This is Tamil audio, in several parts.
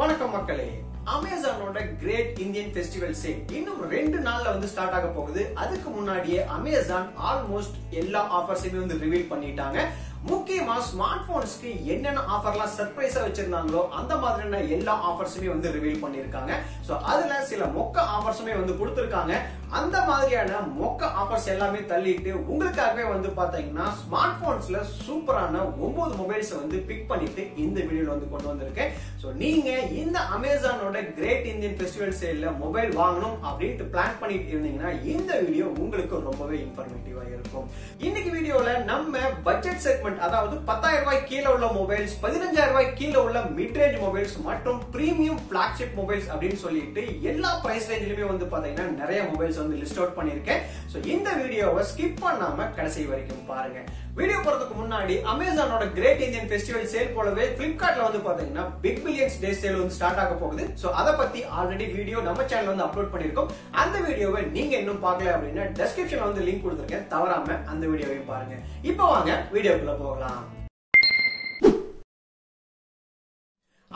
வணக்கம் மக்களே. அமேசானோட கிரேட் இந்தியன் ஃபெஸ்டிவல் சேல் இன்னும் ரெண்டு நாள்ல வந்து ஸ்டார்ட் ஆக போகுது. அதுக்கு முன்னாடியே அமேசான் ஆல்மோஸ்ட் எல்லா ஆஃபர்ஸையுமே வந்து ரிவீல் பண்ணிட்டாங்க. முக்கியமா ஸ்மார்ட் போன்ஸ்க்கு என்னென்ன ஆஃபர்லாம் சர்ப்ரைஸா வச்சிருந்தாங்களோ அந்த மாதிரியான எல்லா ஆஃபர்ஸுமே வந்து ரிவீல் பண்ணிருக்காங்க ஸோ அதுல சில மொக்க ஆஃபர்ஸுமே வந்து கொடுத்துருக்காங்க. அந்த மாதிரியான மொக்க ஆஃபர்ஸ் எல்லாமே தள்ளிட்டு உங்களுக்காகவே வந்து பாத்தீங்கன்னா ஸ்மார்ட் போன்ஸ்ல சூப்பரான ஒன்பது மொபைல்ஸ் வந்து பிக் பண்ணிட்டு இந்த வீடியோல வந்து கொண்டு வந்திருக்கேன். ஸோ நீங்க இந்த அமேசானோட கிரேட் இந்தியன் ஃபெஸ்டிவல் சேல்ல மொபைல் வாங்கணும் அப்படின்ட்டு பிளான் பண்ணிட்டு இருந்தீங்கன்னா இந்த வீடியோ உங்களுக்கு ரொம்பவே இன்ஃபர்மேட்டிவா இருக்கும். இன்னைக்கு வீடியோல நம்ம பட்ஜெட் செக்மெண்ட் அதாவது பத்தாயிரம் ரூபாய் கீழே உள்ள மொபைல்ஸ் பதினஞ்சாயிரம் ரூபாய் கீழே உள்ள மிட் ரேஞ்ச் மொபைல்ஸ் மற்றும் பிரீமியம் பிளாக்ஷிப் மொபைல்ஸ் அப்படின்னு சொல்லிட்டு எல்லா பிரைஸ் ரேஞ்சிலுமே வந்து பாத்தீங்கன்னா நிறைய மொபைல்ஸ் வந்து லிஸ்ட் அவுட் பண்ணிருக்கேன் சோ இந்த வீடியோவை ஸ்கிப் பண்ணாம கடைசி வரைக்கும் பாருங்க. வீடியோ போறதுக்கு முன்னாடி அமேசானோட கிரேட் இந்தியன் ஃபெஸ்டிவல் சேல் போலவே பிளிப்கார்ட்ல வந்து பாத்தீங்கன்னா பிக் பில்லியன்ஸ் டே சேல் வந்து ஸ்டார்ட் ஆக போகுது. சோ அத பத்தி ஆல்ரெடி வீடியோ நம்ம சேனல் வந்து அப்லோட் பண்ணிருக்கோம் அந்த வீடியோவை நீங்க இன்னும் பார்க்கல அப்படின்னா டெஸ்கிரிப்ஷன்ல வந்து லிங்க் கொடுத்துருக்கேன். தவறாம அந்த வீடியோவையும் பாருங்க. இப்போ வாங்க வீடியோக்குள்ள போகலாம்.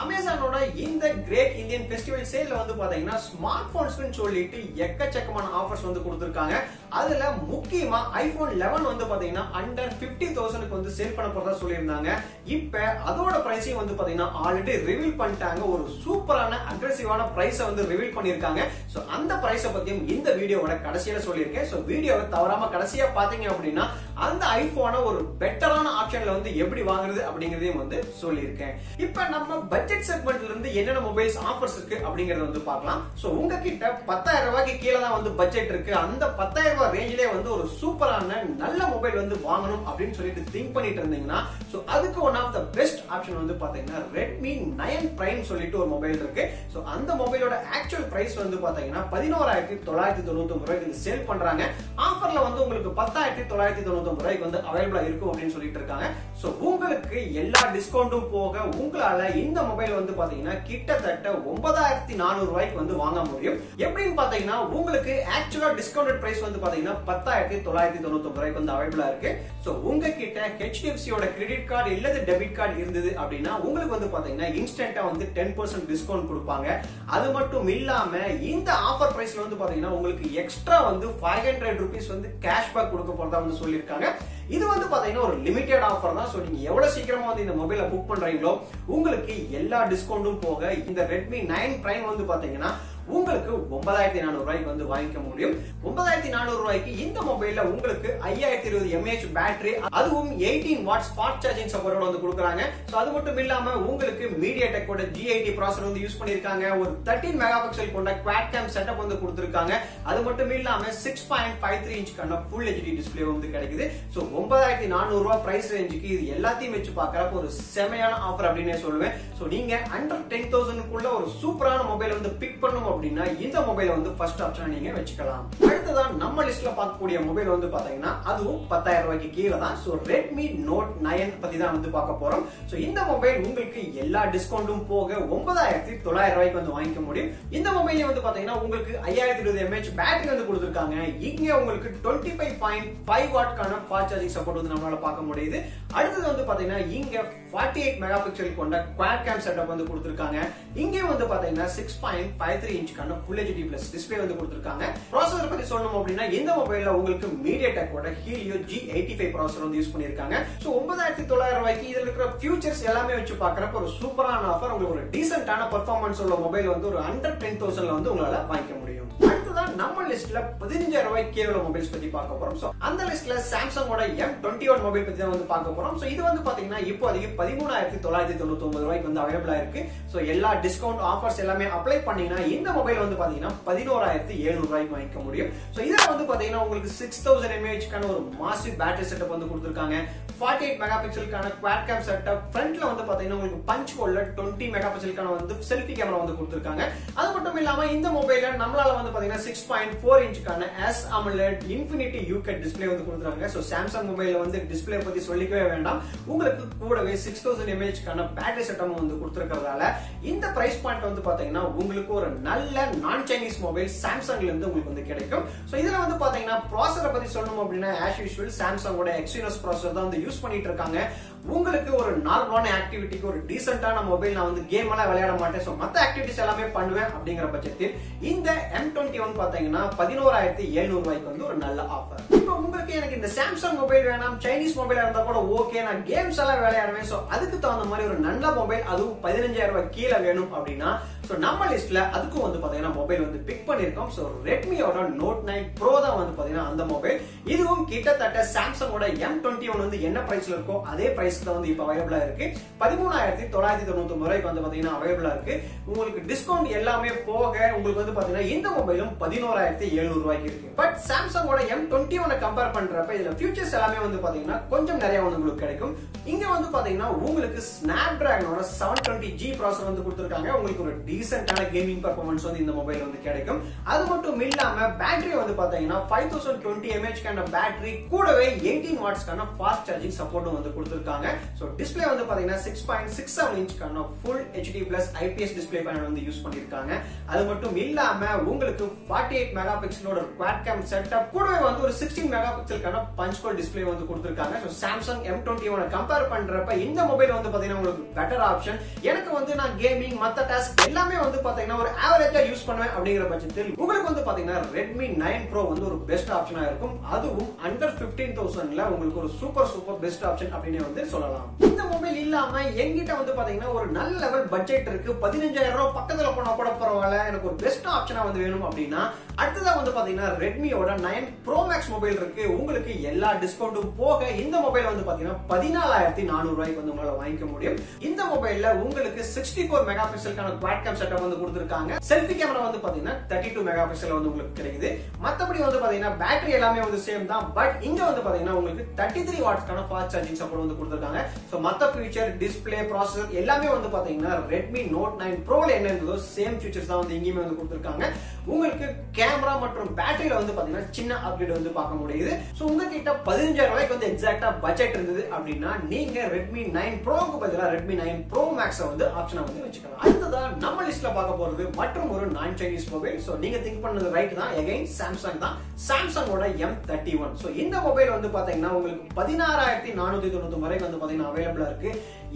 அமேசானோட இந்த கிரேட் இந்தியன் ஃபெஸ்டிவல் சேல்ல வந்து பாத்தீங்கன்னா ஸ்மார்ட் போன்ஸ்னு சொல்லிட்டு எக்கச்சக்கமான ஆஃபர்ஸ் வந்து கொடுத்துருக்காங்க. அதுல முக்கியமா ஐபோன் லெவன் வந்து பாத்தீங்கன்னா அண்டர் பிப்டி தௌசண்ட்க்கு வந்து சேல் பண்ண போறதா சொல்லியிருந்தாங்க. இப்ப அதோட பிரைஸையும் வந்து பாத்தீங்கன்னா ஆல்ரெடி ரிவீல் பண்ணிட்டாங்க. ஒரு சூப்பரான அக்ரெசிவான பிரைஸ வந்து ரிவீல் பண்ணிருக்காங்க சோ அந்த பிரைஸை பத்தியும் இந்த வீடியோவோட கடைசியில சொல்லியிருக்கேன். சோ வீடியோவை தவறாம கடைசியா பாத்தீங்க அப்படின்னா அந்த ஐபோனை ஒரு பெட்டரான ஆப்ஷன்ல வந்து எப்படி வாங்குறது அப்படிங்கறதையும் வந்து சொல்லியிருக்கேன். இப்ப நம்ம பட்ஜெட் செக்மெண்ட்ல இருந்து என்னென்ன மொபைல்ஸ் ஆஃபர்ஸ் இருக்கு அப்படிங்கறத வந்து பார்க்கலாம். சோ உங்ககிட்ட பத்தாயிரம் ரூபாய்க்கு கீழே தான் வந்து பட்ஜெட் இருக்கு. அந்த பத்தாயிரம் ரூபாய் ரேஞ்சிலே வந்து ஒரு சூப்பரான நல்ல மொபைல் வந்து வாங்கணும் அப்படின்னு சொல்லிட்டு திங்க் பண்ணிட்டு இருந்தீங்கன்னா சோ அதுக்கு one of the best option வந்து பாத்தீங்கன்னா ரெட்மி நயன் பிரைம் சொல்லிட்டு ஒரு மொபைல் இருக்கு. சோ அந்த மொபைலோட ஆக்சுவல் பிரைஸ் வந்து பாத்தீங்கன்னா பதினோராயிரத்தி தொள்ளாயிரத்தி தொண்ணூத்தி ஒன்பது ரூபாய்க்கு சேல் பண்றாங்க. ஆஃபர்ல வந்து உங்களுக்கு பத்தாயிரத்தி தொள்ளாயிரத்தி தொண்ணூத்தி ஒன்பது ரூபாய்க்கு வந்து அவைலபிளா இருக்கும் அப்படின்னு சொல்லிட்டு இருக்காங்க. சோ உங்களுக்கு எல்லா டிஸ்கவுண்டும் போக உங்களால இந்த மொபைல் வந்து பாத்தீங்கன்னா கிட்டத்தட்ட ஒன்பதாயிரத்தி நானூறு ரூபாய்க்கு வந்து வாங்க முடியும். எப்படின்னு பாத்தீங்கன்னா உங்களுக்கு ஆக்சுவலா டிஸ்கவுண்டட் பிரைஸ் வந்து பாத்தீங்கன்னா பத்தாயிரத்தி தொள்ளாயிரத்தி தொண்ணூத்தி ரூபாய்க்கு வந்து அவைலபிளா இருக்கு. சோ உங்ககிட்ட ஹெச்டிஎஃப்சியோட கிரெடிட் கார்டு இல்லது டெபிட் கார்டு இருந்தது அப்படின்னா உங்களுக்கு வந்து பாத்தீங்கன்னா இன்ஸ்டன்டா வந்து டென் பர்சன்ட் டிஸ்கவுண்ட் கொடுப்பாங்க. அது மட்டும் இல்லாம இந்த ஆஃபர் பிரைஸ்ல வந்து பாத்தீங்கன்னா உங்களுக்கு எக்ஸ்ட்ரா வந்து ஃபைவ் ஹண்ட்ரட் ருபீஸ் வந்து கேஷ்பேக் கொடுக்க போறதா வந்து சொல்லியிருக்காங்க. இது வந்து பாத்தீங்கன்னா ஒரு லிமிடெட் ஆஃபர் தான். சோ நீங்க எவ்வளவு சீக்கிரமா வந்து இந்த மொபைலை புக் பண்றீங்களோ உங்களுக்கு எல்லா டிஸ்கவுண்டும் போக இந்த ரெட்மி நைன் பிரைம் வந்து பாத்தீங்கன்னா உங்களுக்கு ஒன்பதாயிரத்தி நானூறு ரூபாய்க்கு வந்து வாங்கிக்க முடியும். ஒன்பதாயிரத்தி நானூறு ரூபாய்க்கு இந்த மொபைல்ல உங்களுக்கு ஐயாயிரத்தி இருபது எம்ஏஹெச் பேட்டரி அதுவும் eighteen watts fast charging support வந்து கொடுக்குறாங்க. சோ அது மட்டும் இல்லாம உங்களுக்கு மீடியா டெக்கோட ஜிஐடி ப்ராசர் வந்து யூஸ் பண்ணிருக்காங்க. ஒரு தேர்ட்டீன் மெகா பிக்சல் கொண்ட குவாட் கேம் செட்டப் வந்து கொடுத்துருக்காங்க. அது மட்டும் இல்லாம சிக்ஸ் பாயிண்ட் ஃபைவ் த்ரீ இன்ச்க்கான ஃபுல் ஹெச்டி டிஸ்பிளே வந்து கிடைக்குது. சோ ஒன்பதாயிரத்தி நானூறு ரூபாய் பிரைஸ் ரேஞ்சுக்கு இது எல்லாத்தையும் வச்சு பாக்குறப்ப ஒரு செமையான ஆஃபர் அப்படின்னு சொல்லுவேன். சோ நீங்க அண்டர் டென் தௌசண்ட்க்குள்ள ஒரு சூப்பரான மொபைல் வந்து பிக் பண்ணும் அப்படின்னா இந்த மொபைலை வந்து ஃபர்ஸ்ட் ஆப்ஷனா நீங்க வச்சுக்கலாம். அடுத்ததா நம்ம லிஸ்ட்ல பார்க்கக்கூடிய மொபைல் வந்து பாத்தீங்கன்னா அதுவும் பத்தாயிரம் ரூபாய்க்கு கீழே தான். சோ ரெட்மி நோட் நயன் பத்தி தான் வந்து பார்க்க போறோம். சோ இந்த மொபைல் உங்களுக்கு எல்லா டிஸ்கவுண்டும் போக ஒன்பதாயிரத்தி தொள்ளாயிரம் ரூபாய்க்கு வந்து வாங்கிக்க முடியும். இந்த மொபைலே வந்து பாத்தீங்கன்னா உங்களுக்கு ஐயாயிரத்தி இருபது எம்ஏஹெச் பேட்டரி வந்து கொடுத்துருக்காங்க. இங்க உங்களுக்கு டுவெண்ட்டி ஃபைவ் பாயிண்ட் ஃபைவ் வாட்கான ஃபாஸ்ட் சார்ஜிங் சப்போர்ட் வந்து நம்மளால பார்க்க முடியுது. அடுத்தது வந்து பாத்தீங்கன்னா இங்க ஃபார்ட்டி எயிட் மெகா பிக்சல் கொண்ட குவாட் கேம் செட்டப் வந்து கொடுத்துருக்காங்க. இங்கே வந்து பாத்தீங்கன்னா சிக்ஸ் பாயிண்ட் ஃபைவ் த்ரீ இன்ச்சுக்கான ஃபுல் ஹெச்டி பிளஸ் டிஸ்பிளே வந்து கொடுத்துருக்காங்க. ப்ராசஸர் பத்தி சொல்லணும் அப்படின்னா இந்த மொபைல்ல உங்களுக்கு media டெக்கோட Helio G eighty five processor வந்து யூஸ் பண்ணிருக்காங்க ஸோ ஒன்பதாயிரத்தி தொள்ளாயிரம் ரூபாய்க்கு இதுல இருக்கிற ஃபியூச்சர்ஸ் எல்லாமே வச்சு பாக்குறப்ப ஒரு சூப்பரான ஆஃபர் உங்களுக்கு ஒரு டீசென்டான பர்ஃபார்மன்ஸ் உள்ள மொபைல் வந்து ஒரு அண்டர் டென் தௌசண்ட்ல வந்து உங்களால வாங்கிக்க முடியும். அடுத்ததான் நம்ம லிஸ்ட்ல பதினஞ்சாயிரம் ரூபாய் கீழே மொபைல்ஸ் பத்தி பார்க்க போறோம். ஸோ அந்த லிஸ்ட்ல சாம்சங்கோட எம் டுவெண்ட்டி ஒன் மொபைல் பத்தி தான் வந்து பார்க்க போறோம். ஸோ இது வந்து பாத்தீங்கன்னா இப்போ அதிக பதிமூணாயிரத்தி தொள்ளாயிரத்தி தொண்ணூத்தி ஒன்பது ரூபாய்க்கு வந்து அவைலபிளா இருக்கு. ஸோ எல்லா டிஸ்கவுண்ட் ஆஃபர்ஸ் எல்லாமே அப்ளை பண்ணீங்கன்னா இந்த மொபைல் வந்து பாத்தீங்கன்னா பதினோராயிரத்தி எழுநூறு ரூபாய்க்கு வாங்கிக்க முடியும். ஸோ இதுல வந்து பாத்தீங்கன்னா உங்களுக்கு சிக்ஸ் தௌசண்ட் எம்ஏஹெச்க்கான ஒரு மாசிவ் பேட்டரி செட்டப் வந்து கொடுத்துருக்காங்க. ஃபார்ட்டி எயிட் மெகா பிக்சலுக்கான குவாட் கேம் செட்டப் ஃப்ரண்ட்ல வந்து பாத்தீங்கன்னா உங்களுக்கு பஞ்ச் ஹோல்ல டுவெண்ட்டி மெகா பிக்சலுக்கான வந்து செல்ஃபி கேமரா வந்து கொடுத்துருக்காங்க. அது மட்டும் இல்லாம இந்த மொபைல நம்மளால வந்து பாத்தீங்கன்னா six point four இன்ச்சுக்கான S AMOLED infinity U cut display வந்து கொடுத்துருக்காங்க. ஸோ சாம்சங் மொபைல வந்து டிஸ்பிளே பத்தி சொல்லிக்கவே வேண்டாம். உங்களுக்கு கூடவே சிக்ஸ் தௌசண்ட் எம்ஏஹெச்க்கான பேட்டரி செட்டம் வந்து கொடுத்துருக்கிறதால இந்த பிரைஸ் பாயிண்ட் வந்து பாத்தீங்கன்னா உங்களுக்கு ஒரு நல்ல நான் சைனீஸ் மொபைல் சாம்சங்ல இருந்து உங்களுக்கு வந்து கிடைக்கும். ஸோ இதுல வந்து பாத்தீங்கன்னா ப்ராசரை பத்தி சொல்லணும் அப்படின்னா ஆஸ் யூஸ்வல் சாம்சங்கோட எக்ஸினஸ் ப்ராசர் தான் வந்து யூஸ் பண்ணிட்டு இருக்காங்க உங்களுக்கு ஒரு நார்மலான ஆக்டிவிட்டிக்கு ஒரு டீசென்டான மொபைல் நான் வந்து கேம் எல்லாம் விளையாட மாட்டேன். ஸோ மற்ற ஆக்டிவிட்டிஸ் எல்லாமே பண்ணுவேன் அப்படிங்கிற பட்சத்தில் இந்த எம் டுவெண்ட்டி ஒன் பாத்தீங்கன்னா பதினோராயிரத்தி எழுநூறு ரூபாய்க்கு வந்து ஒரு நல்ல ஆஃபர் இப்போ உங்களுக்கு எனக்கு இந்த சாம்சங் மொபைல் வேணாம் சைனீஸ் மொபைல் இருந்தா கூட ஓகே நான் கேம்ஸ் எல்லாம் விளையாடுவேன். ஸோ அதுக்கு தகுந்த மாதிரி ஒரு நல்ல மொபைல் அதுவும் பதினஞ்சாயிரம் ரூபாய் கீழே வேணும் அப்படின்னா ஸோ நம்ம லிஸ்ட்ல அதுக்கும் வந்து பாத்தீங்கன்னா மொபைல் வந்து பிக் பண்ணிருக்கோம் ஸோ ரெட்மியோட நோட் நைன் ப்ரோ தான் வந்து பாத்தீங்கன்னா அந்த மொபைல் இதுவும் கிட்டத்தட்ட சாம்சங்கோட எம் டுவெண்ட்டி ஒன் வந்து என்ன பிரைஸ்ல இருக்கோ அதே பிரைஸ்க்கு தான் வந்து இப்போ அவைலபிளா இருக்கு. பதிமூணாயிரத்தி தொள்ளாயிரத்தி தொண்ணூத்தி ஒன்பது ரூபாய்க்கு வந்து பாத்தீங்கன்னா அவைலபிளா இருக்கு. உங்களுக்கு டிஸ்கவுண்ட் எல்லாமே போக உங்களுக்கு வந்து பாத்தீங்கன்னா இந்த மொபைலும் பதினோராயிரத்தி எழுநூறு ரூபாய்க்கு இருக்கு. பட் சாம்சங்கோட எம் டுவெண்ட்டி ஒன் கம்பேர் பண்றப்ப இதுல ஃபியூச்சர்ஸ் எல்லாமே வந்து பாத்தீங்கன்னா கொஞ்சம் நிறைய உங்களுக்கு கிடைக்கும். இங்க வந்து பாத்தீங்கன்னா உங்களுக்கு ஸ்னாப் டிராகனோட செவன் டுவெண்ட்டி ஜி ப்ராசர் வந்து கொடுத்துருக்காங்க. உங்களுக்கு ஒரு டீசென்டான கேமிங் பர்ஃபார்மன்ஸ் வந்து இந்த மொபைல் வந்து கிடைக்கும். அது மட்டும் இல்லாம பேட்டரி வந்து பாத்தீங்கன்னா ஃபைவ் தௌசண்ட் டுவெண்ட்டி எம்ஏஹெச்க்கான பேட்டரி கூடவே எயிட்டீன் வாட்ஸ்க்கான ஃபாஸ்ட் சார்ஜிங் சப்போர்ட்டும் வந்து கொடுத்துருக்காங்க. ஸோ டிஸ்பிளே வந்து பாத்தீங்கன்னா six point six seven இன்ச்க்கான full HD plus IPS display panel வந்து யூஸ் பண்ணிருக்காங்க அது மட்டும் இல்லாம உங்களுக்கு ஃபார்ட்டி எயிட் மெகா பிக்சலோட குவாட் கேம் செட்டப் கூடவே வந்து ஒரு சிக்ஸ்டீன் மெகா பிக்சலுக்கான பஞ்ச் கோல் டிஸ்பிளே வந்து கொடுத்துருக்காங்க. So Samsung M twenty one compare பண்றப்ப இந்த மொபைல் வந்து பாத்தீங்கன்னா உங்களுக்கு பெட்டர் ஆப்ஷன் எனக்கு வந்து நான் கேமிங் மத்த டாஸ்க் எல்லாமே வந்து பாத்தீங்கன்னா ஒரு ஆவரேஜா யூஸ் பண்ணுவேன் அப்படிங்கிற பட்சத்தில் உங்களுக்கு வந்து பாத்தீங்கன்னா ரெட்மி நைன் ப்ரோ வந்து ஒரு பெஸ்ட் ஆப்ஷனா இருக்கும். அதுவும் அண்டர் பிப்டீன் தௌசண்ட்ல உங்களுக்கு ஒரு சூப்பர் சூப்பர் பெஸ்ட் ஆப்ஷன் அப்படின்னு வந்து சொல்லலாம். இந்த மொபைல் இல்லாம எங்கிட்ட வந்து பாத்தீங்கன்னா ஒரு நல்ல லெவல் பட்ஜெட் இருக்கு. பதினஞ்சாயிரம் ரூபாய் பக்கத்துல போனா கூட பரவாயில்ல. எனக்கு ஒரு பெஸ்ட் ஆப்ஷனா வந்து வேணும் அப்படின்னா அடுத்ததா வந்து பாத்தீங்கன்னா ரெட்மியோட நைன் ப்ரோ மேக்ஸ் மொபைல் இருக்கு. உங்களுக்கு எல்லா டிஸ்கவுண்டும் போக இந்த மொபைல் வந்து பாத்தீங்கன்னா பதினாலாயிரத்தி நானூறு ரூபாய்க்கு வந்து உங்களால வாங்கிக்க முடியும். இந்த மொபைல்ல உங்களுக்கு சிக்ஸ்டி ஃபோர் மெகா பிக்சலுக்கான குவாட் கேம் செட்டப் வந்து கொடுத்துருக்காங்க. செல்ஃபி கேமரா வந்து பாத்தீங்கன்னா தேர்ட்டி டூ மெகா பிக்சல் வந்து உங்களுக்கு கிடைக்குது. மத்தபடி வந்து பாத்தீங்கன்னா பேட்டரி எல்லாமே வந்து சேம் தான். பட் இங்க வந்து பாத்தீங்கன்னா உங்களுக்கு தேர்ட்டி த்ரீ வாட்ஸ்க்கான ஃபாஸ்ட் சார்ஜிங் சப்போர்ட் வந்து கொடுத்துருக்காங்க. ஸோ மத்த ஃபியூச்சர் டிஸ்பிளே ப்ராசஸர் எல்லாமே வந்து பாத்தீங்கன்னா ரெட்மி நோட் நைன் ப்ரோல என்ன இருந்ததோ சேம் ஃபியூச்சர்ஸ் தான் வந்து இங்கேயுமே வந்து கொடுத்துருக்காங்க. உங்களுக்கு கேமரா மற்றும் பேட்டரியில வந்து பாத்தீங்கன்னா சின்ன அப்டேட் வந்து பார்க்க முடியுது. ஸோ உங்ககிட்ட பதினஞ்சாயிரம் ரூபாய்க்கு வந்து எக்ஸாக்டா பட்ஜெட் இருந்தது அப்படின்னா நீங்க ரெட்மி நைன் ப்ரோக்கு பதிலாக ரெட்மி நைன் ப்ரோ மேக்ஸை வந்து ஆப்ஷனை வந்து வச்சுக்கலாம். அடுத்ததான் நம்ம லிஸ்ட்ல பார்க்க போறது மற்றும் ஒரு நான் சைனீஸ் மொபைல் ஸோ நீங்க திங்க் பண்ணது ரைட் தான். எகைன் சாம்சங் தான். சாம்சங்கோட எம் தேர்ட்டி ஒன் ஸோ இந்த மொபைல் வந்து பாத்தீங்கன்னா உங்களுக்கு பதினாறாயிரத்தி நானூத்தி தொண்ணூத்தி வரைக்கும் வந்து பாத்தீங்கன்னா அவைலபிளா இருக்கு.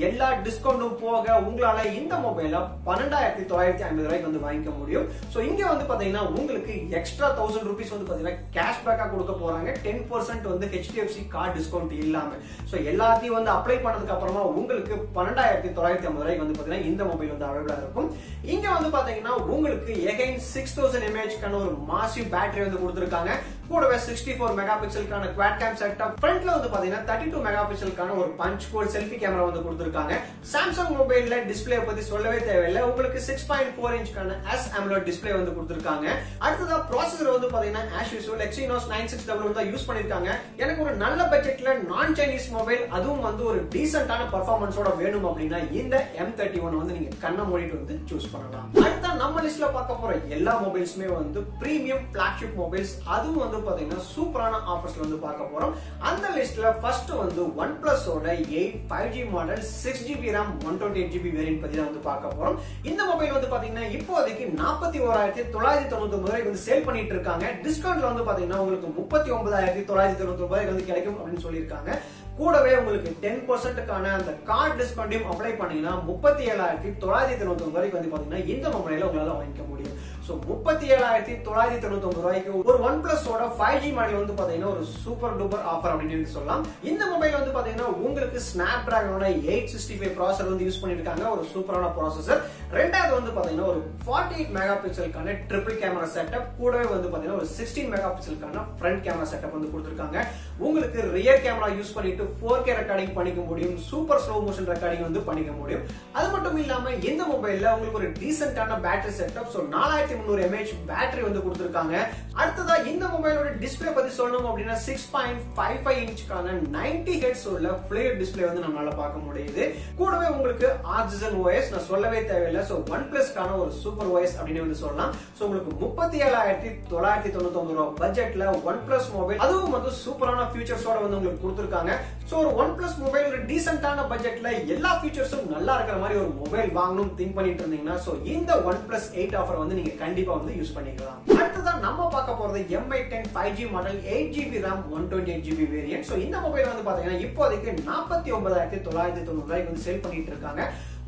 எல்லா டிஸ்கவுண்டும் போக உங்களால இந்த மொபைல பன்னெண்டாயிரத்தி தொள்ளாயிரத்தி ஐம்பது ரூபாய்க்கு வந்து வாங்கிக்க முடியும். ஸோ இங்க வந்து பாத்தீங்கன்னா உங்களுக்கு எக்ஸ்ட்ரா தௌசண்ட் ருபீஸ் வந்து பாத்தீங்கன்னா கேஷ் பேக்கா கொடுக்க போறாங்க. டென் பர்சன்ட் வந்து ஹெச்டிஎஃப்சி கார்டு டிஸ்கவுண்ட் இல்லாம. ஸோ எல்லாத்தையும் வந்து அப்ளை பண்ணதுக்கு அப்புறமா உங்களுக்கு பன்னெண்டாயிரத்தி தொள்ளாயிரத்தி ஐம்பது ரூபாய்க்கு வந்து பாத்தீங்கன்னா இந்த மொபைல் வந்து அவைலபிளா இருக்கும். இங்க வந்து பாத்தீங்கன்னா உங்களுக்கு எகைன் சிக்ஸ் தௌசண்ட் எம்ஏஹெச்க்கான ஒரு மாசிவ் பேட்டரி வந்து கொடுத்துருக்காங்க. கூடவே சிக்ஸ்டி ஃபோர் மெகா பிக்சலுக்கான குவாட் கேம் செட்டப் ஃப்ரண்ட்ல வந்து பாத்தீங்கன்னா தேர்ட்டி டூ மெகா பிக்சலுக்கான ஒரு பஞ்ச் கோல் செல்ஃபி கேமரா வந்து கொடுத்துருக்காங்க. சாம்சங் மொபைல்ல டிஸ்பிளே பத்தி சொல்லவே தேவையில்லை. உங்களுக்கு சிக்ஸ் பாயிண்ட் ஃபோர் இன்ச்சுக்கான எஸ் அம்லோ டிஸ்பிளே வந்து கொடுத்துருக்காங்க. அடுத்ததா ப்ராசஸர் வந்து பாத்தீங்கன்னா as usual Exynos nine six double தான் யூஸ் பண்ணிருக்காங்க. எனக்கு ஒரு நல்ல பட்ஜெட்ல நான் சைனீஸ் மொபைல் அதுவும் வந்து ஒரு டீசென்டான பர்ஃபார்மன்ஸோட வேணும் அப்படின்னா இந்த எம் தேர்ட்டி ஒன் வந்து நீங்க கண்ணை மூடிட்டு வந்து சூஸ் பண்ணலாம். அடுத்த நம்ம லிஸ்ட்ல பார்க்க போற எல்லா மொபைல்ஸுமே வந்து பிரீமியம் பிளாக்ஷிப் மொபைல்ஸ் அதுவும் வந்து பாத்தீங்கன்னா சூப்பரான ஆஃபர்ஸ்ல வந்து பார்க்க போறோம். அந்த லிஸ்ட்ல ஃபர்ஸ்ட் வந்து one பிளஸோட eight five G model six GB RAM one twenty eight GB variant பத்தி தான் வந்து பார்க்க போறோம். இந்த மொபைல் வந்து பாத்தீங்கன்னா இப்போதைக்கு நாற்பத்தி ஓராயிரத்தி தொள்ளாயிரத்தி தொண்ணூத்தி ஒன்பது ரூபாய்க்கு வந்து சேல் பண்ணிட்டு இருக்காங்க. டிஸ்கவுண்ட்ல வந்து பாத்தீங்கன்னா உங்களுக்கு முப்பத்தி ஒன்பதாயிரத்தி தொள்ளாயிரத்தி தொண்ணூத்தி ஒன்பது வந்து கிடைக்கும் அப்படின்னு சொல்லியிருக்காங்க. கூடவே உங்களுக்கு டென் பர்சன்ட்டுக்கான அந்த கார்டு டிஸ்கவுண்டையும் அப்ளை பண்ணீங்கன்னா முப்பத்தி ஏழாயிரத்தி தொள்ளாயிரத்தி தொண்ணூத்தி ஒன்பது வரைக்கும் வந்து பாத்தீங்கன்னா இந்த மொபைல உங்களால வாங்கிக்க முடியும். ஸோ முப்பத்தி ஏழாயிரத்தி தொள்ளாயிரத்தி தொண்ணூத்தி ஒன்பது ரூபாய்க்கு ஒரு ஒன் பிளஸோட ஃபைவ் ஜி மாடல் வந்து பாத்தீங்கன்னா ஒரு சூப்பர் டூப்பர் ஆஃபர் அப்படின்னு சொல்லலாம். இந்த மொபைல் வந்து பாத்தீங்கன்னா உங்களுக்கு ஸ்னாப் டிராகனோட எயிட் சிக்ஸ்டி ஃபைவ் ப்ராசர் வந்து யூஸ் பண்ணிருக்காங்க ஒரு சூப்பரான ப்ராசஸர் ரெண்டாவது வந்து பாத்தீங்கன்னா ஒரு ஃபார்ட்டி எயிட் மெகா பிக்சலுக்கான ட்ரிபிள் கேமரா செட்டப் கூடவே வந்து பாத்தீங்கன்னா ஒரு சிக்ஸ்டீன் மெகா பிக்சலுக்கான ஃப்ரண்ட் கேமரா செட்டப் வந்து கொடுத்துருக்காங்க. உங்களுக்கு ரியர் கேமரா யூஸ் பண்ணிட்டு ஃபோர் கே ரெக்கார்டிங் பண்ணிக்க முடியும். சூப்பர் ஸ்லோ மோஷன் ரெக்கார்டிங் வந்து பண்ணிக்க முடியும். அது மட்டும் இல்லாம இந்த மொபைல்ல உங்களுக்கு ஒரு டீசென்டான பேட்டரி செட்டப் ஸோ நாலாயிரத்தி முந்நூறு எம்ஏஹெச் பேட்டரி வந்து கொடுத்துருக்காங்க. அடுத்ததா இந்த மொபைலோட டிஸ்பிளே பத்தி சொல்லணும் அப்படின்னா சிக்ஸ் பாயிண்ட் ஃபைவ் ஃபைவ் இன்ச்சுக்கான நைன்டி ஹெட்ஸ் உள்ள பிளேயர் டிஸ்பிளே வந்து நம்மளால பார்க்க முடியுது. கூடவே உங்களுக்கு ஆக்சிஜன் ஓஎஸ் நான் சொல்லவே தேவையில்லை. ஸோ ஒன் பிளஸ்க்கான ஒரு சூப்பர் ஓஎஸ் அப்படின்னு வந்து சொல்லலாம். ஸோ உங்களுக்கு முப்பத்தி ஏழாயிரத்தி தொள்ளாயிரத்தி தொண்ணூத்தி ஒன்பது ரூபா பட்ஜெட்ல ஒன் பிளஸ் மொபைல் அதுவும் வந்து சூப்பரான ஃபியூச்சர்ஸோட வந்து உங்களுக்கு கொடுத்துருக்காங்க. ஸோ ஒரு ஒன் பிளஸ் மொபைல் ஒரு டீசென்டான பட்ஜெட்ல எல்லா ஃபீச்சர்ஸும் நல்லா இருக்கிற மாதிரி ஒரு மொபைல் வாங்கணும் திங்க் பண்ணிட்டு இருந்தீங்கன்னா ஸோ இந்த ஒன் பிளஸ் எயிட் ஆஃபர் வந்து நீங்க கண்டிப்பா வந்து யூஸ் பண்ணிக்கலாம். அடுத்ததான் நம்ம பார்க்க போறது Mi ten five G model eight GB RAM one twenty eight GB variant so இந்த மொபைல் வந்து பாத்தீங்கன்னா இப்போதைக்கு நாற்பத்தி ஒன்பதாயிரத்தி தொள்ளாயிரத்தி தொண்ணூறு ரூபாய்க்கு வந்து சேல் பண்ணிட்டு இருக்காங்க.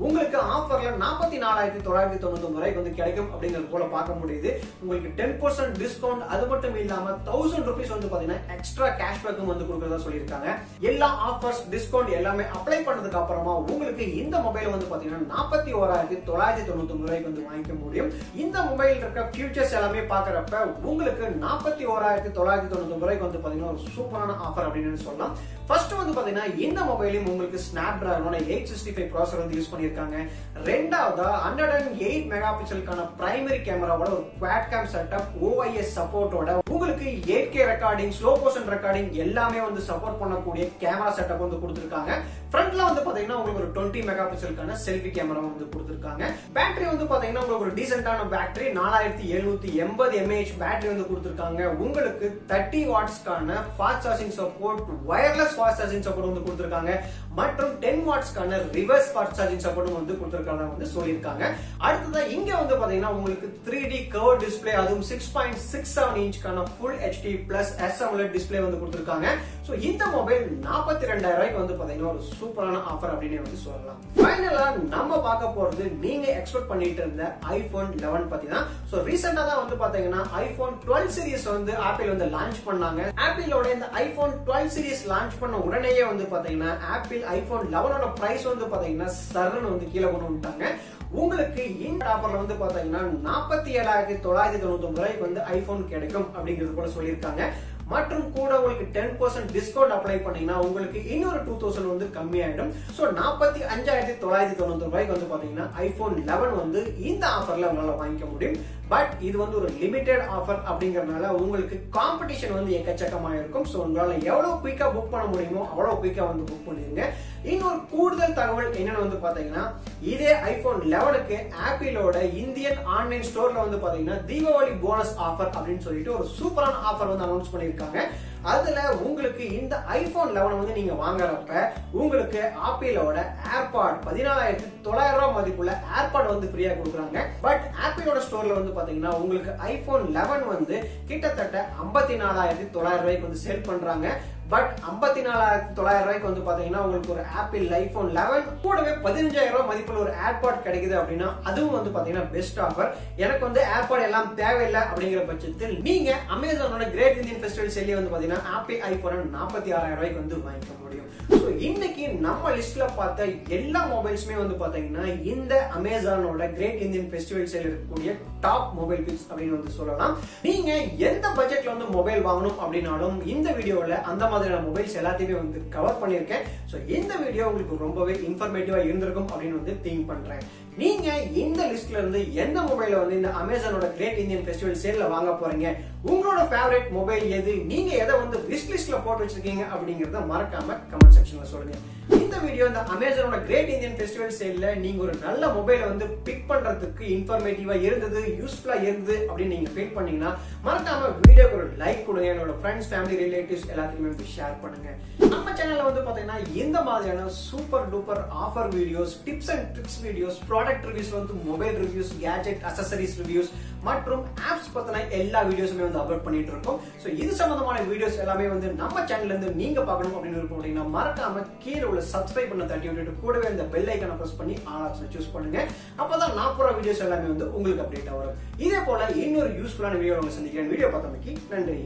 உங்களுக்கு ஆஃபர்ல நாற்பத்தி நாலாயிரத்தி தொள்ளாயிரத்தி தொண்ணூத்தி ரூபாய்க்கு வந்து கிடைக்கும் அப்படிங்கிறது போல பார்க்க முடியுது. உங்களுக்கு டென் பர்சன்ட் டிஸ்கவுண்ட் அது மட்டும் இல்லாம தௌசண்ட் ருபீஸ் வந்து பாத்தீங்கன்னா எக்ஸ்ட்ரா கேஷ்பேக்கும் வந்து கொடுக்கறதா சொல்லியிருக்காங்க. எல்லா ஆஃபர்ஸ் டிஸ்கவுண்ட் எல்லாமே அப்ளை பண்ணதுக்கு அப்புறமா உங்களுக்கு இந்த மொபைல் வந்து பாத்தீங்கன்னா நாற்பத்தி ஓராயிரத்தி தொள்ளாயிரத்தி தொண்ணூத்தி ரூபாய்க்கு வந்து வாங்கிக்க முடியும். இந்த மொபைல் இருக்க ஃபியூச்சர்ஸ் எல்லாமே பாக்குறப்ப உங்களுக்கு நாற்பத்தி ஓராயிரத்தி தொள்ளாயிரத்தி தொண்ணூத்தி ரூபாய்க்கு வந்து பாத்தீங்கன்னா ஒரு சூப்பரான ஆஃபர் அப்படின்னு சொல்லலாம். ஃபர்ஸ்ட் வந்து பாத்தீங்கன்னா இந்த மொபைலையும் உங்களுக்கு ஸ்னாப் டிராகனோட எயிட் சிக்ஸ்டி ஃபைவ் ப்ராசர் வந்து யூஸ் பண்ணி பண்ணியிருக்காங்க. ரெண்டாவதா ஹண்ட்ரட் அண்ட் எயிட் மெகா பிக்சலுக்கான பிரைமரி கேமராவோட ஒரு குவாட் கேம் செட்டப் ஓஐஎஸ் சப்போர்ட்டோட உங்களுக்கு eight K recording slow portion recording எல்லாமே வந்து சப்போர்ட் பண்ணக்கூடிய கேமரா செட்டப் வந்து கொடுத்துருக்காங்க. ஃப்ரண்ட்ல வந்து பாத்தீங்கன்னா உங்களுக்கு ஒரு டுவெண்ட்டி மெகா பிக்சலுக்கான செல்ஃபி கேமரா வந்து கொடுத்துருக்காங்க. பேட்டரி வந்து பாத்தீங்கன்னா உங்களுக்கு ஒரு டீசென்டான பேட்டரி நாலாயிரத்தி எழுநூத்தி எண்பது எம்ஏஹெச் பேட்டரி வந்து கொடுத்துருக்காங்க. உங்களுக்கு thirty வாட்ஸ்க்கான fast charging support wireless fast charging support வந்து கொடுத்துருக்காங்க. மற்றும் டென் வாட்ஸ்க்கான ரிவர்ஸ் ஃபாஸ்ட் சார்ஜிங் சப்போர்ட் வந்து கொடுத்துருக்காங்க வந்து சொல்லியிருக்காங்க. அடுத்ததா இங்க வந்து பாத்தீங்கன்னா உங்களுக்கு த்ரீ டி கவர் டிஸ்பிளே அதுவும் six point six seven இன்ச்க்கான full HD plus S AMOLED display வந்து கொடுத்துருக்காங்க. ஸோ இந்த மொபைல் நாற்பத்தி ரெண்டாயிரம் ரூபாய்க்கு வந்து பாத்தீங்கன்னா ஒரு சூப்பரான ஆஃபர் அப்படின்னு வந்து சொல்லலாம். ஃபைனலா நம்ம பார்க்க போறது நீங்க எக்ஸ்பெக்ட் பண்ணிட்டு இருந்த ஐபோன் லெவன் பத்தி தான் ஸோ ரீசெண்டா தான் வந்து பாத்தீங்கன்னா ஐபோன் டுவெல் சீரிஸ் வந்து ஆப்பிள் வந்து லான்ச் பண்ணாங்க. ஆப்பிளோட இந்த ஐபோன் டுவெல் சீரிஸ் லான்ச் பண்ண உடனேயே வந்து பாத்தீங்கன்னா ஆப்பிள் ஐபோன் லெவனோட பிரைஸ் வந்து பாத்தீங்கன்னா சர்ன்னு வந்து கீழே கொண்டு வந்துட்டாங்க. உங்களுக்கு இந்த ஆஃபர்ல வந்து பாத்தீங்கன்னா நாற்பத்தி ஏழாயிரத்தி தொள்ளாயிரத்தி தொண்ணூத்தி ஒன்பது ரூபாய்க்கு வந்து ஐபோன் கிடைக்கும் அப்படிங்கிறது கூட சொல்லியிருக்காங்க. மற்றும் கூட உங்களுக்கு டென் பர்சன்ட் டிஸ்கவுண்ட் அப்ளை பண்ணீங்கன்னா உங்களுக்கு இன்னொரு டூ தௌசண்ட் வந்து கம்மியாயிடும். ஸோ நாற்பத்தி அஞ்சாயிரத்தி தொள்ளாயிரத்தி தொண்ணூறு ரூபாய்க்கு வந்து பாத்தீங்கன்னா ஐபோன் லெவன் வந்து இந்த ஆஃபர்ல உங்களால் வாங்கிக்க முடியும். பட் இது வந்து ஒரு லிமிடெட் ஆஃபர் அப்படிங்கறதுனால உங்களுக்கு காம்படிஷன் வந்து எக்கச்சக்கமாக இருக்கும். ஸோ உங்களால் எவ்வளோ குயிக்காக புக் பண்ண முடியுமோ அவ்வளோ குயிக்காக வந்து புக் பண்ணிருங்க இன்னொரு கூடுதல் தகவல் என்னன்னு வந்து பாத்தீங்கன்னா இதே ஐபோன் லெவனுக்கு ஆப்பிளோட இந்தியன் ஆன்லைன் ஸ்டோர்ல வந்து பாத்தீங்கன்னா தீபாவளி போனஸ் ஆஃபர் அப்படின்னு சொல்லிட்டு ஒரு சூப்பரான ஆஃபர் வந்து அனௌன்ஸ் பண்ணியிருக்காங்க. அதுல உங்களுக்கு இந்த ஐபோன் லெவன் வந்து நீங்க வாங்குறப்ப உங்களுக்கு ஆப்பிளோட ஏர்பாட் பதினாலாயிரத்தி தொள்ளாயிரம் ரூபாய் மதிப்புள்ள ஏர்பாட் வந்து ஃப்ரீயா கொடுக்குறாங்க. பட் ஆப்பிளோட ஸ்டோர்ல வந்து பாத்தீங்கன்னா உங்களுக்கு ஐபோன் லெவன் வந்து கிட்டத்தட்ட ஐம்பத்தி நாலாயிரத்தி தொள்ளாயிரம் ரூபாய்க்கு வந்து சேல் பண்றாங்க. பட் ஐம்பத்தி நாலாயிரத்தி தொள்ளாயிரம் ரூபாய்க்கு வந்து பாத்தீங்கன்னா உங்களுக்கு ஒரு ஆப்பிள் ஐபோன் லெவன் கூடவே பதினஞ்சாயிரம் ரூபாய் மதிப்புள்ள ஒரு ஏர்பாட் கிடைக்குது அப்படின்னா அதுவும் வந்து பாத்தீங்கன்னா பெஸ்ட் ஆஃபர் எனக்கு வந்து ஏர்பாட் எல்லாம் தேவையில்லை அப்படிங்கிற பட்சத்தில் நீங்க அமேசானோட கிரேட் இந்தியன் ஃபெஸ்டிவல் செல்லி வந்து பாத்தீங்கன்னா ஆப்பிள் ஐபோன் நாற்பத்தி ஆறாயிரம் ரூபாய்க்கு வந்து வாங்கிக்க முடியும். இன்னைக்கு நம்ம லிஸ்ட்ல பார்த்த எல்லா மொபைல்ஸுமே வந்து பாத்தீங்கன்னா இந்த அமேசானோட கிரேட் இந்தியன் ஃபெஸ்டிவல் சேல் இருக்கக்கூடிய டாப் மொபைல் பிக்ஸ் அப்படின்னு வந்து சொல்லலாம். நீங்க எந்த பட்ஜெட்ல வந்து மொபைல் வாங்கணும் அப்படின்னாலும் இந்த வீடியோல அந்த மாதிரியான மொபைல்ஸ் எல்லாத்தையுமே வந்து கவர் பண்ணியிருக்கேன். ஸோ இந்த வீடியோ உங்களுக்கு ரொம்பவே இன்ஃபர்மேட்டிவா இருந்திருக்கும் அப்படின்னு வந்து திங்க் பண்றேன். நீங்க இந்த லிஸ்ட்ல இருந்து எந்த மொபைல வந்து இந்த அமேசானோட கிரேட் இந்தியன் ஃபெஸ்டிவல் சேல்ல வாங்க போறீங்க? உங்களோட ஃபேவரட் மொபைல் எது? நீங்க எதை வந்து லிஸ்ட் லிஸ்ட்ல போட்டு வச்சிருக்கீங்க அப்படிங்கறத மறக்காம கமெண்ட் செக்ஷன்ல சொல்லுங்க. இந்த வீடியோ இந்த அமேசானோட கிரேட் இந்தியன் ஃபெஸ்டிவல் சேல்ல நீங்க ஒரு நல்ல மொபைலை வந்து பிக் பண்றதுக்கு இன்ஃபர்மேட்டிவா இருந்தது யூஸ்ஃபுல்லா இருந்தது அப்படின்னு நீங்க ஃபீல் பண்ணீங்கன்னா மறக்காம வீடியோக்கு ஒரு லைக் கொடுங்க. என்னோட ஃப்ரெண்ட்ஸ் ஃபேமிலி ரிலேட்டிவ்ஸ் எல்லாத்தையுமே வந்து ஷேர் பண்ணுங்க. நம்ம சேனல்ல வந்து பாத்தீங்கன்னா இந்த மாதிரியான super duper offer videos tips and tricks videos product reviews வந்து mobile reviews gadget accessories reviews மற்றும் ஆப்ஸ் பத்தின எல்லா வீடியோஸுமே வந்து அப்லோட் பண்ணிட்டு இருக்கோம் ஸோ இது சம்பந்தமான வீடியோஸ் எல்லாமே வந்து நம்ம சேனல்ல இருந்து நீங்க பார்க்கணும் அப்படின்னு இருக்கும் அப்படின்னா மறக்காம கீழே உள்ள சப்ஸ்கிரைப் பண்ண தட்டி விட்டுட்டு கூடவே இந்த பெல் ஐக்கனை ப்ரெஸ் பண்ணி ஆல் ஆப்ஷன் சூஸ் பண்ணுங்க. அப்பதான் நான் போற வீடியோஸ் எல்லாமே வந்து உங்களுக்கு அப்டேட் வரும். இதே போல இன்னொரு யூஸ்ஃபுல்லான வீடியோ உங்களை சந்திக்கிறேன். வீடியோ பார்த்தமைக்கு நன்றி.